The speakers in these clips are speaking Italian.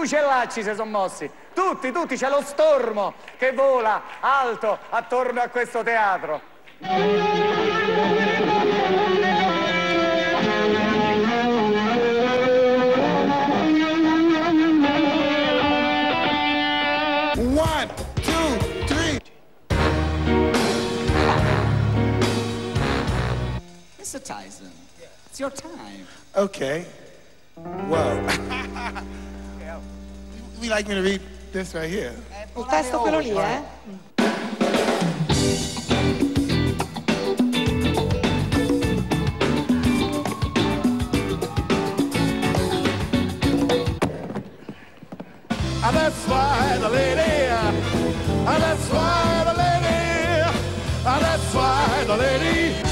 uccellacci si sono mossi. Tutti, tutti, c'è lo stormo che vola alto attorno a questo teatro. One, two, three. Mr. Tyson, it's your time. Okay. Whoa. we like me to read this right here. Il testo è quello lì, eh? And that's why the lady, and that's why the lady, and that's why the lady.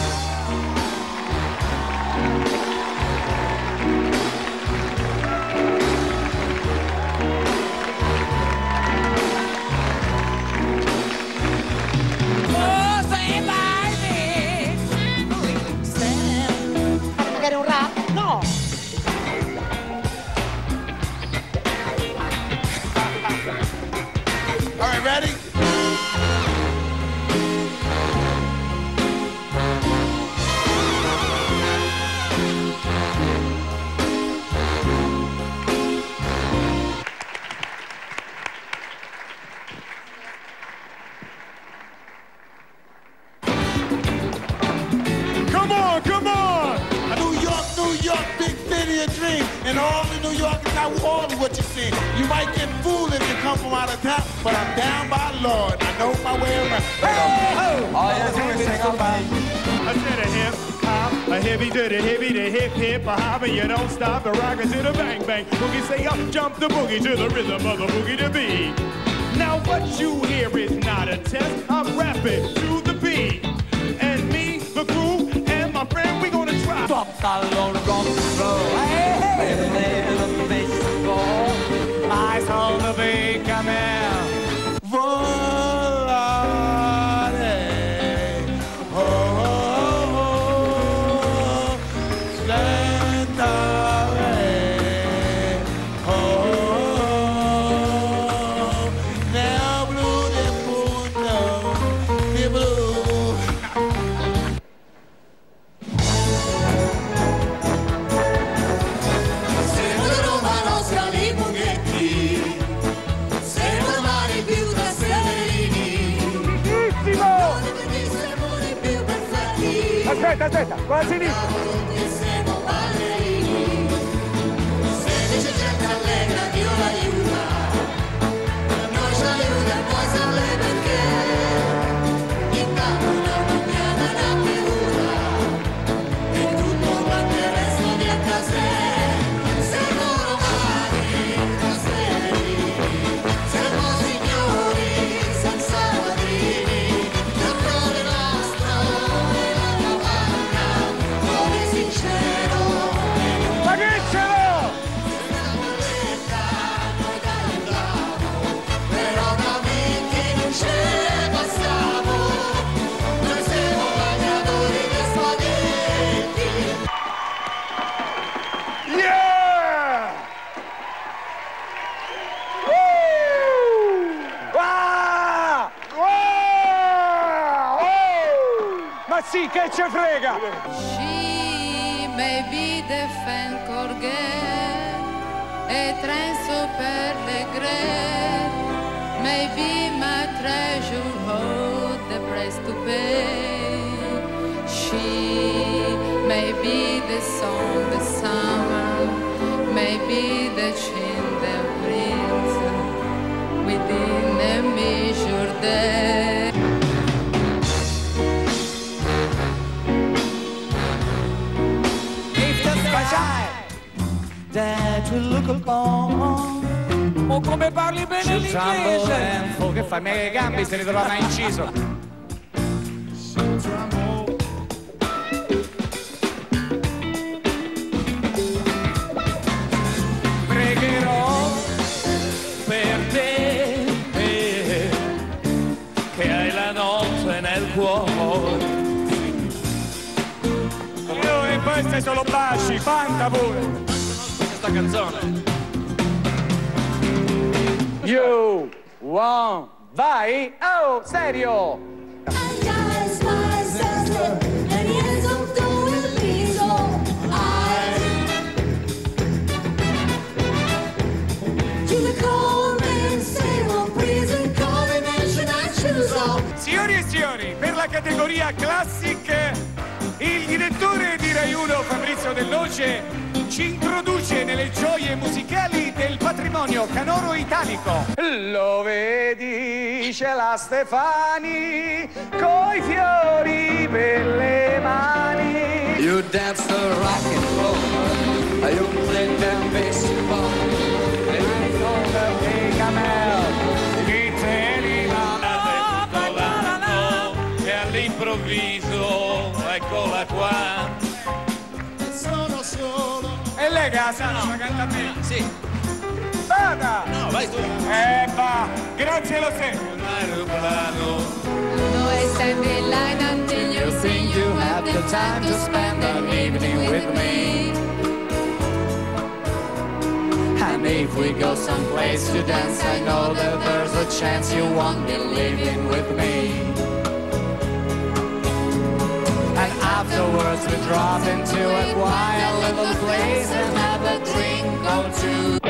And all the New Yorkers, I all of what you see. You might get fooled if you come from out of town, but I'm down by Lord. I know my way around. I said a hip hop, a heavy to the heavy to hip hip a hop, and you don't stop the rocker to the bang bang. Boogie say up, jump the boogie to the rhythm of the boogie to beat. Now what you hear is not a test. I'm rapping to the beat, and me, the crew, and my friend, we gonna try. Top allora Aspetta, con la sinistra. Allegra, Dio l'aiuta. Noi ci aiuta poi sa She may be the fan corgue, and transo per le grec, may be my treasure hold the price to pay. She may be the song. That will look upon Oh, come parli bene l'inglese! Che fai? Me le gambe se ne trova mai inciso Pregherò per te eh, Che hai la notte nel cuore Io e questi solo baci, canta pure Questa canzone. You, one, vai! Oh, serio! Signori e signori, per la categoria Classic, il direttore di Rai 1 Fabrizio Del Noce gioie musicali del patrimonio canoro italico. Lo vedi, c'è la Stefani, coi fiori per le mani. You dance the rock and roll, you play the baseball. I sono the. Chi te li e all'improvviso Lei che la sa, no, la canta bene. Sì. Vada! No, vai tu. Va! Grazie lo stesso! Un aeroplano No, I stand in line until you think you have the time to spend an evening with me. And if we go someplace to dance, I know that there's a chance you won't be leaving with me. And afterwards we drop into a quiet little place and a drink or two.